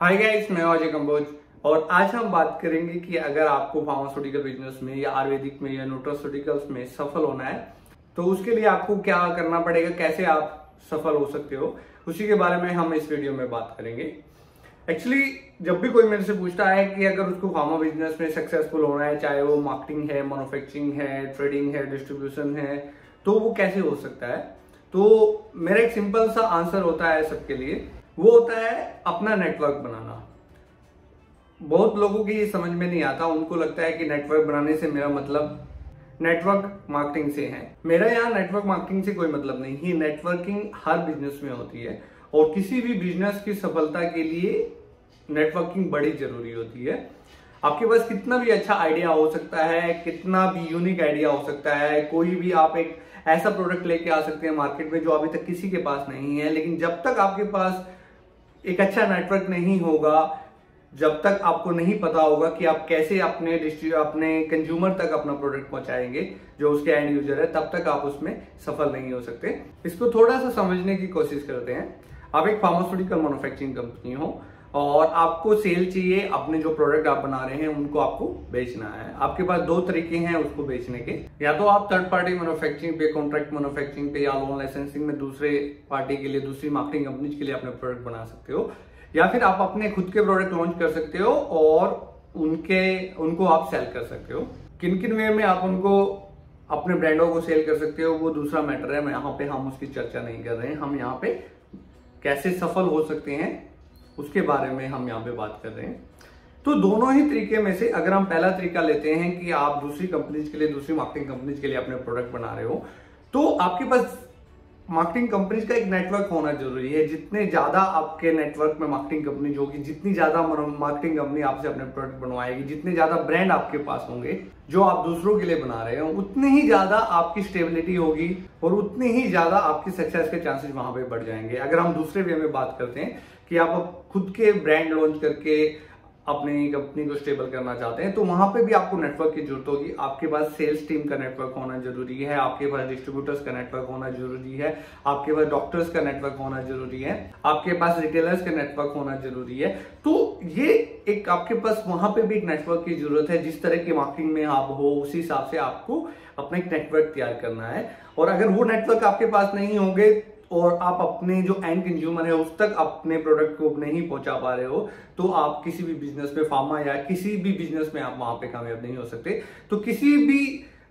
Hi guys मैं अजय कंबोज और आज हम बात करेंगे कि अगर आपको फार्मास्यूटिकल बिज़नेस में या आयुर्वेदिक में या न्यूट्रोस्यूटिकल्स में सफल होना है तो उसके लिए आपको क्या करना पड़ेगा, कैसे आप सफल हो सकते हो, उसी के बारे में हम इस वीडियो में बात करेंगे। एक्चुअली जब भी कोई मेरे से पूछता है कि अगर उसको फार्मा बिज़नेस में सक्सेसफुल होना है, चाहे वो मार्केटिंग है मैन्युफैक्चरिंग है ट्रेडिंग है डिस्ट्रीब्यूशन है तो वो कैसे हो सकता है? तो मेरा एक सिंपल सा आंसर होता है सबके लिए। वो होता है अपना नेटवर्क बनाना। बहुत लोगों की ये समझ में नहीं आता, उनको लगता है कि नेटवर्क बनाने से मेरा मतलब नेटवर्क मार्केटिंग से है। मेरा यहाँ नेटवर्क मार्केटिंग से कोई मतलब नहीं है नेटवर्किंग हर बिज़नेस में होती है। और किसी भी बिज़नेस की सफलता के लिए नेटवर्किंग बड़ी ज़रूरी होती है। आपके पास कितना भी अच्छा आइडिया हो सकता है, कितना भी यूनिक आइडिया हो सकता है, कोई भी आप एक ऐसा प्रोडक्ट लेके आ सकते हैं मार्केट में जो अभी तक किसी के पास नहीं है, लेकिन जब तक आपके पास एक अच्छा नेटवर्क नहीं होगा, जब तक आपको नहीं पता होगा कि आप कैसे अपने अपने कंज्यूमर तक अपना प्रोडक्ट पहुंचाएँगे, जो उसके एंड यूज़र है, तब तक आप उसमें सफल नहीं हो सकते। इसको थोड़ा सा समझने की कोशिश करते हैं। आप एक फार्मास्यूटिकल मैन्युफैक्चरिंग कंपनी हो और आपको सेल चाहिए, अपने जो प्रोडक्ट आप बना रहे हैं, उनको आपको बेचना है। आपके पास दो तरीके हैं उसको बेचने के। या तो आप थर्ड पार्टी मैन्युफैक्चरिंग पे कॉन्ट्रैक्ट मैन्युफैक्चरिंग पे, या लोन लाइसेंसिंग में दूसरे पार्टी के लिए, दूसरी मार्केटिंग कंपनी के लिए अपने प्रोडक्ट बना सकते हो। या फिर आप अपने खुद के प्रोडक्ट लॉन्च कर सकते हो और उनके, उनको आप सेल कर सकते हो। किन किन वे में आप उनको अपने ब्रांडों को सेल कर सकते हो, वो दूसरा मैटर है। यहाँ पे हम उसकी चर्चा नहीं कर रहे हैं। हम यहाँ पे कैसे सफल हो सकते हैं उसके बारे में हम यहाँ पे बात कर रहे हैं। तो दोनों ही तरीके में से अगर हम पहला तरीका लेते हैं कि आप दूसरी कंपनीज़ के लिए, दूसरी मार्केटिंग कंपनीज़ के लिए अपने प्रोडक्ट बना रहे हो तो आपके पास मार्केटिंग कंपनीज़ का एक नेटवर्क होना ज़रूरी है। जितने ज़्यादा आपके नेटवर्क में मार्केटिंग कंपनी होगी, जितनी ज़्यादा मार्केटिंग कंपनी आपसे अपने प्रोडक्ट बनवाएगी, जितने ज़्यादा ब्रांड आपके पास होंगे, जो आप दूसरों के लिए बना रहे हो, उतनी ही ज़्यादा आपकी स्टेबिलिटी होगी और उतनी ही ज़्यादा आपकी सक्सेस के चांसेस वहाँ पे बढ़ जाएँगे। अगर हम दूसरे वे में बात करते हैं कि आप खुद के ब्रांड लॉन्च करके अपनी कंपनी को स्टेबल करना चाहते हैं तो वहाँ पे भी आपको नेटवर्क की ज़रूरत होगी। आपके पास सेल्स टीम का नेटवर्क होना ज़रूरी है, आपके पास डिस्ट्रीब्यूटर्स का नेटवर्क होना ज़रूरी है, आपके पास डॉक्टर्स का नेटवर्क होना ज़रूरी है, आपके पास रिटेलर्स का नेटवर्क होना ज़रूरी है। तो ये एक आपके पास वहाँ पे भी एक नेटवर्क की ज़रूरत है, जिस तरह की मार्केटिंग में आप हो, उसी हिसाब से आपको अपना एक नेटवर्क तैयार करना है। और अगर वो नेटवर्क आपके पास नहीं होंगे और आप अपने जो एंड कंज्यूमर है, उस तक अपने प्रोडक्ट को नहीं पहुँचा पा रहे हो तो आप किसी भी बिज़नेस में फार्मा या किसी भी बिज़नेस में आप वहाँ पे कामयाब नहीं हो सकते। तो किसी भी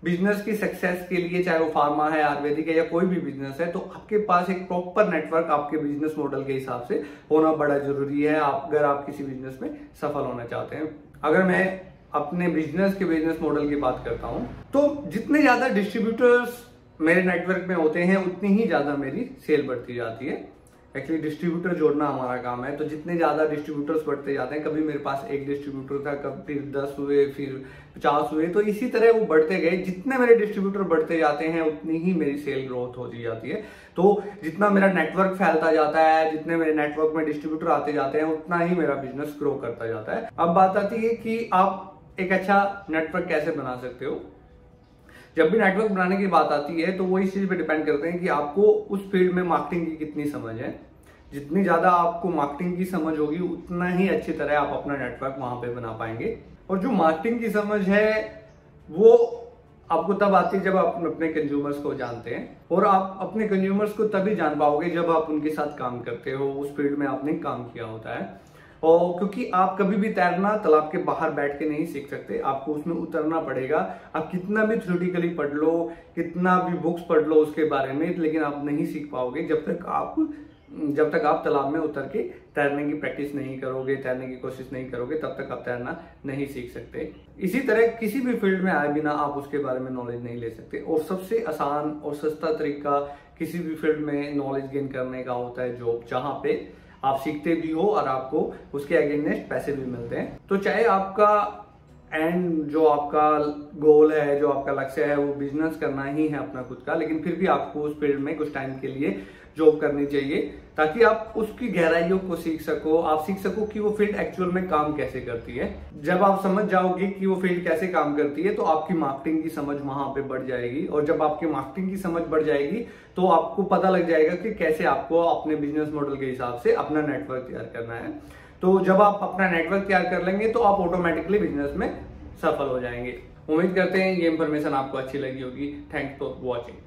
बिज़नेस की सक्सेस के लिए, चाहे वो फार्मा है, आयुर्वेदिक है या कोई भी बिज़नेस है तो आपके पास एक प्रॉपर नेटवर्क आपके बिज़नेस मॉडल के हिसाब से होना बड़ा ज़रूरी है, आप अगर आप किसी बिज़नेस में सफल होना चाहते हैं। अगर मैं अपने बिज़नेस के बिज़नेस मॉडल की बात करता हूँ तो जितने ज़्यादा डिस्ट्रीब्यूटर्स मेरे नेटवर्क में होते हैं, उतनी ही ज़्यादा मेरी सेल बढ़ती जाती है। एक्चुअली डिस्ट्रीब्यूटर जोड़ना हमारा काम है तो जितने ज़्यादा डिस्ट्रीब्यूटर्स बढ़ते जाते हैं, कभी मेरे पास एक डिस्ट्रीब्यूटर था, कभी फिर दस हुए, फिर पचास हुए तो इसी तरह वो बढ़ते गए। जितने मेरे डिस्ट्रीब्यूटर बढ़ते जाते हैं, उतनी ही मेरी सेल ग्रोथ होती जाती है। तो जितना मेरा नेटवर्क फैलता जाता है, जितने मेरे नेटवर्क में डिस्ट्रीब्यूटर आते जाते हैं, उतना ही मेरा बिज़नेस ग्रो करता जाता है। अब बात आती है कि आप एक अच्छा नेटवर्क कैसे बना सकते हो? जब भी नेटवर्क बनाने की बात आती है तो वो इस चीज़ पे डिपेंड करते हैं कि आपको उस फ़ील्ड में मार्केटिंग की कितनी समझ है। जितनी ज़्यादा आपको मार्केटिंग की समझ होगी, उतना ही अच्छी तरह आप अपना नेटवर्क वहाँ पे बना पाएँगे। और जो मार्केटिंग की समझ है, वो आपको तब आती है जब आप अपने कंज्यूमर्स को जानते हैं। और आप अपने कंज्यूमर्स को तभी जान पाओगे जब आप उनके साथ काम करते हो, उस फ़ील्ड में आपने काम किया होता है। और क्योंकि आप कभी भी तैरना तालाब के बाहर बैठ के नहीं सीख सकते, आपको उसमें उतरना पड़ेगा। आप कितना भी थ्योरिटिकली पढ़ लो, कितना भी बुक्स पढ़ लो उसके बारे में, लेकिन आप नहीं सीख पाओगे जब तक आप, जब तक आप तालाब में उतर के तैरने की प्रैक्टिस नहीं करोगे, तैरने की कोशिश नहीं करोगे, तब तक आप तैरना नहीं सीख सकते। इसी तरह किसी भी फ़ील्ड में आए बिना आप उसके बारे में नॉलेज नहीं ले सकते। और सबसे आसान और सस्ता तरीका किसी भी फ़ील्ड में नॉलेज गेन करने का होता है जॉब जहाँ पे आप सीखते भी हो और आपको उसके अगेंस्ट पैसे भी मिलते हैं। तो चाहे आपका एंड जो आपका गोल है, जो आपका लक्ष्य है, वो बिज़नेस करना ही है अपना खुद का, लेकिन फिर भी आपको उस फ़ील्ड में कुछ टाइम के लिए जॉब करनी चाहिए, ताकि आप उसकी गहराइयों को सीख सको। आप सीख सको कि वो फ़ील्ड एक्चुअल में काम कैसे करती है। जब आप समझ जाओगे कि वो फ़ील्ड कैसे काम करती है तो आपकी मार्केटिंग की समझ वहाँ पे बढ़ जाएगी। और जब आपकी मार्केटिंग की समझ बढ़ जाएगी तो आपको पता लग जाएगा कि कैसे आपको अपने बिज़नेस मॉडल के हिसाब से अपना नेटवर्क तैयार करना है। तो जब आप अपना नेटवर्क तैयार कर लेंगे तो आप ऑटोमेटिकली बिज़नेस में सफल हो जाएँगे। उम्मीद करते हैं ये इन्फॉर्मेशन आपको अच्छी लगी होगी। Thanks for watching